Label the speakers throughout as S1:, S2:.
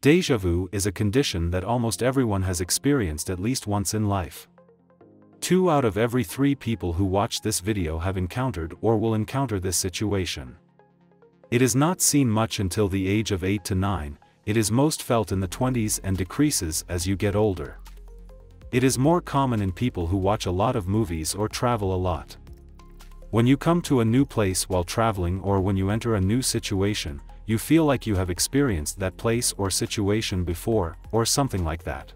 S1: Deja vu is a condition that almost everyone has experienced at least once in life. Two out of every three people who watch this video have encountered or will encounter this situation. It is not seen much until the age of 8 to 9, it is most felt in the 20s and decreases as you get older. It is more common in people who watch a lot of movies or travel a lot. When you come to a new place while traveling or when you enter a new situation, you feel like you have experienced that place or situation before, or something like that.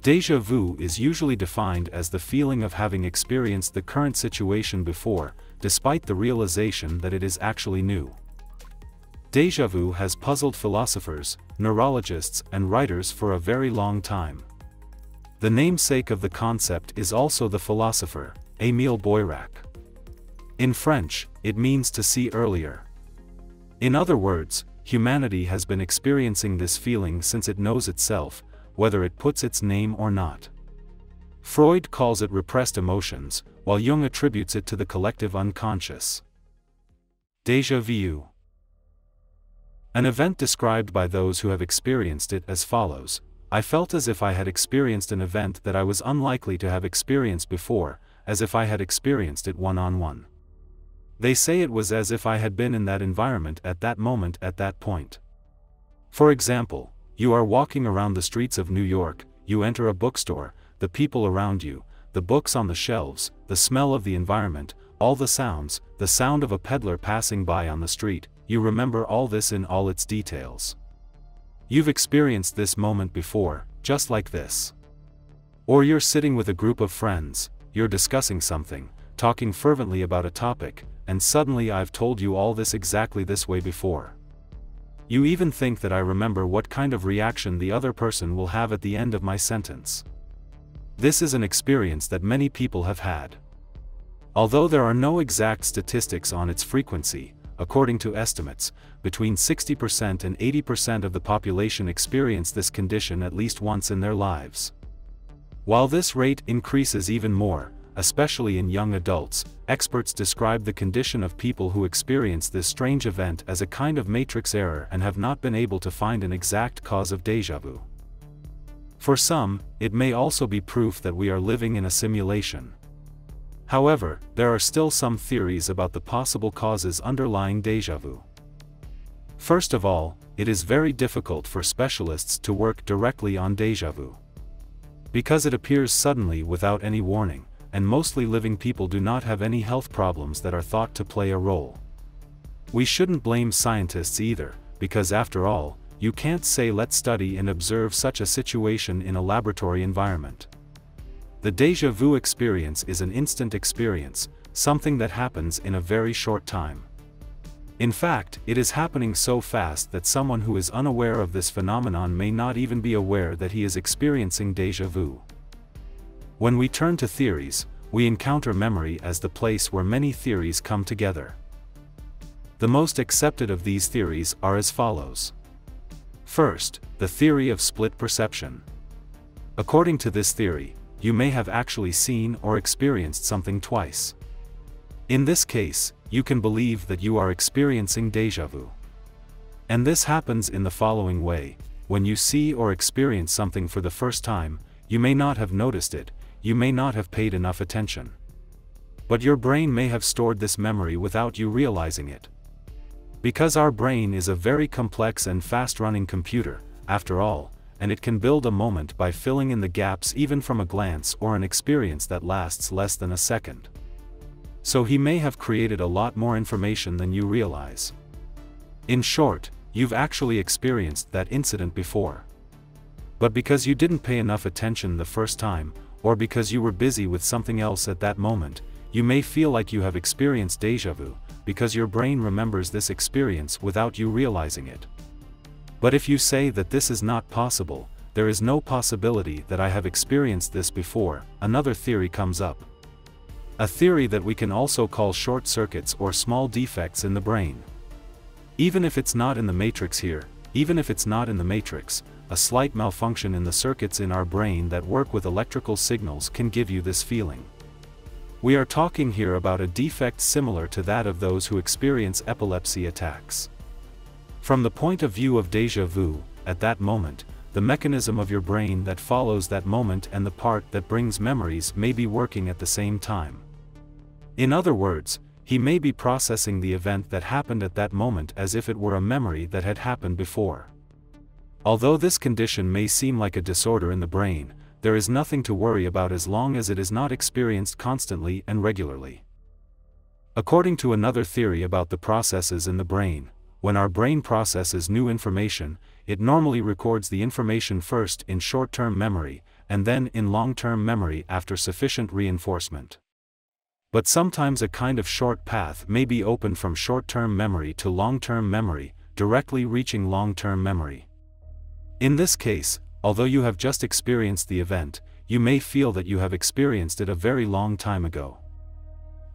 S1: Deja vu is usually defined as the feeling of having experienced the current situation before, despite the realization that it is actually new. Deja vu has puzzled philosophers, neurologists and writers for a very long time. The namesake of the concept is also the philosopher, Émile Boirac. In French, it means to see earlier. In other words, humanity has been experiencing this feeling since it knows itself, whether it puts its name or not. Freud calls it repressed emotions, while Jung attributes it to the collective unconscious. Deja vu. An event described by those who have experienced it as follows I felt as if I had experienced an event that I was unlikely to have experienced before, as if I had experienced it one on one. They say it was as if I had been in that environment at that moment at that point. For example, you are walking around the streets of New York, you enter a bookstore, the people around you, the books on the shelves, the smell of the environment, all the sounds, the sound of a peddler passing by on the street, you remember all this in all its details. You've experienced this moment before, just like this. Or you're sitting with a group of friends, you're discussing something, talking fervently about a topic, and suddenly I've told you all this exactly this way before. You even think that I remember what kind of reaction the other person will have at the end of my sentence. This is an experience that many people have had. Although there are no exact statistics on its frequency, according to estimates, between 60% and 80% of the population experience this condition at least once in their lives. While this rate increases even more, especially in young adults, experts describe the condition of people who experience this strange event as a kind of matrix error and have not been able to find an exact cause of deja vu. For some, it may also be proof that we are living in a simulation. However, there are still some theories about the possible causes underlying deja vu. First of all, it is very difficult for specialists to work directly on deja vu. Because it appears suddenly without any warning, and mostly living people do not have any health problems that are thought to play a role. We shouldn't blame scientists either, because after all, you can't say let's study and observe such a situation in a laboratory environment. The deja vu experience is an instant experience, something that happens in a very short time. In fact, it is happening so fast that someone who is unaware of this phenomenon may not even be aware that he is experiencing deja vu. When we turn to theories, we encounter memory as the place where many theories come together. The most accepted of these theories are as follows. First, the theory of split perception. According to this theory, you may have actually seen or experienced something twice. In this case, you can believe that you are experiencing deja vu. And this happens in the following way, when you see or experience something for the first time, you may not have noticed it, you may not have paid enough attention. But your brain may have stored this memory without you realizing it. Because our brain is a very complex and fast-running computer, after all, and it can build a moment by filling in the gaps even from a glance or an experience that lasts less than a second. So he may have created a lot more information than you realize. In short, you've actually experienced that incident before. But because you didn't pay enough attention the first time, or because you were busy with something else at that moment, you may feel like you have experienced deja vu, because your brain remembers this experience without you realizing it. But if you say that this is not possible, there is no possibility that I have experienced this before, another theory comes up. A theory that we can also call short circuits or small defects in the brain. Even if it's not in the matrix here, even if it's not in the matrix, a slight malfunction in the circuits in our brain that work with electrical signals can give you this feeling. We are talking here about a defect similar to that of those who experience epilepsy attacks. From the point of view of deja vu, at that moment, the mechanism of your brain that follows that moment and the part that brings memories may be working at the same time. In other words, he may be processing the event that happened at that moment as if it were a memory that had happened before. Although this condition may seem like a disorder in the brain, there is nothing to worry about as long as it is not experienced constantly and regularly. According to another theory about the processes in the brain, when our brain processes new information, it normally records the information first in short-term memory, and then in long-term memory after sufficient reinforcement. But sometimes a kind of short path may be open from short-term memory to long-term memory, directly reaching long-term memory. In this case, although you have just experienced the event, you may feel that you have experienced it a very long time ago.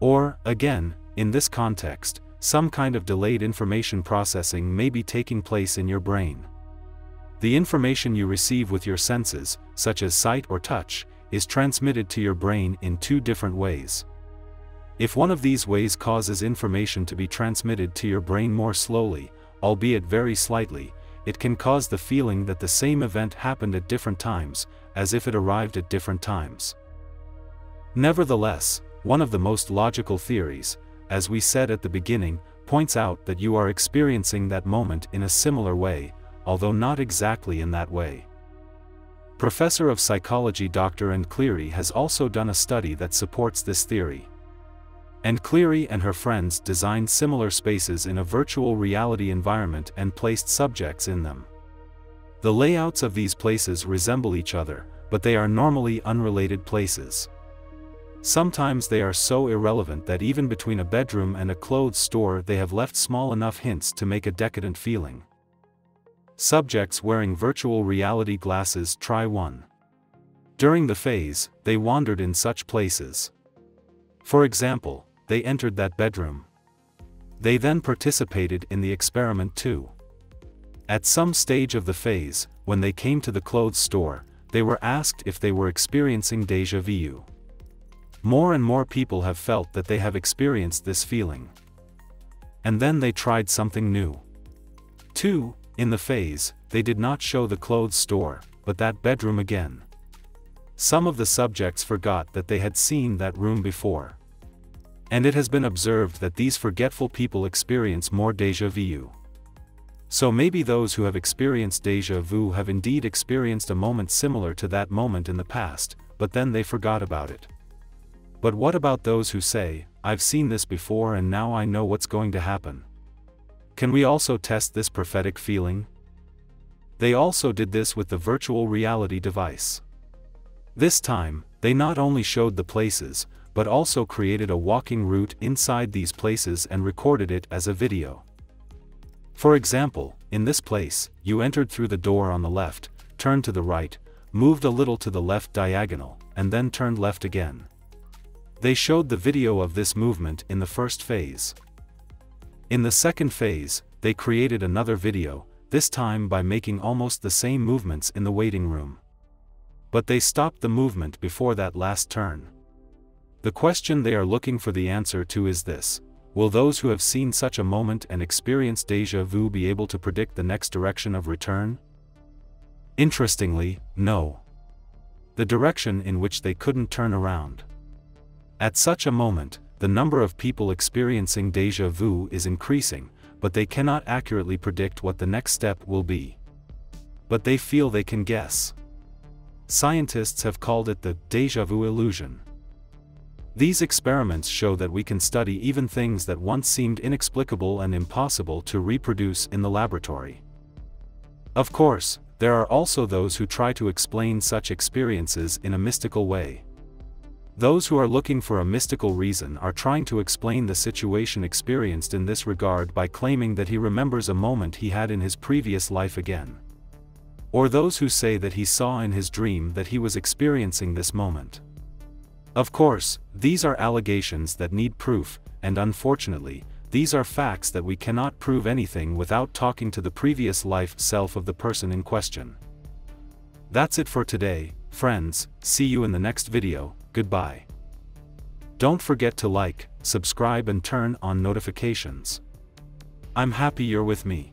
S1: Or, again, in this context, some kind of delayed information processing may be taking place in your brain. The information you receive with your senses, such as sight or touch, is transmitted to your brain in two different ways. If one of these ways causes information to be transmitted to your brain more slowly, albeit very slightly, it can cause the feeling that the same event happened at different times, as if it arrived at different times. Nevertheless, one of the most logical theories, as we said at the beginning, points out that you are experiencing that moment in a similar way, although not exactly in that way. Professor of Psychology Dr. Anne Cleary has also done a study that supports this theory. Anne Cleary and her friends designed similar spaces in a virtual reality environment and placed subjects in them. The layouts of these places resemble each other, but they are normally unrelated places. Sometimes they are so irrelevant that even between a bedroom and a clothes store they have left small enough hints to make a decadent feeling. Subjects wearing virtual reality glasses try one. During the phase, they wandered in such places. For example, they entered that bedroom. They then participated in the experiment too. At some stage of the phase, when they came to the clothes store, they were asked if they were experiencing deja vu. More and more people have felt that they have experienced this feeling. And then they tried something new. 2. In the phase, they did not show the clothes store, but that bedroom again. Some of the subjects forgot that they had seen that room before. And it has been observed that these forgetful people experience more deja vu. So maybe those who have experienced deja vu have indeed experienced a moment similar to that moment in the past, but then they forgot about it. But what about those who say, I've seen this before and now I know what's going to happen? Can we also test this prophetic feeling? They also did this with the virtual reality device. This time, they not only showed the places, but also created a walking route inside these places and recorded it as a video. For example, in this place, you entered through the door on the left, turned to the right, moved a little to the left diagonal, and then turned left again. They showed the video of this movement in the first phase. In the second phase, they created another video, this time by making almost the same movements in the waiting room. But they stopped the movement before that last turn. The question they are looking for the answer to is this Will those who have seen such a moment and experienced deja vu be able to predict the next direction of return? Interestingly, no. The direction in which they couldn't turn around. At such a moment, the number of people experiencing deja vu is increasing, but they cannot accurately predict what the next step will be. But they feel they can guess. Scientists have called it the deja vu illusion. These experiments show that we can study even things that once seemed inexplicable and impossible to reproduce in the laboratory. Of course, there are also those who try to explain such experiences in a mystical way. Those who are looking for a mystical reason are trying to explain the situation experienced in this regard by claiming that he remembers a moment he had in his previous life again. Or those who say that he saw in his dream that he was experiencing this moment. Of course, these are allegations that need proof, and unfortunately, these are facts that we cannot prove anything without talking to the previous life self of the person in question. That's it for today, friends, see you in the next video, goodbye. Don't forget to like, subscribe and turn on notifications. I'm happy you're with me.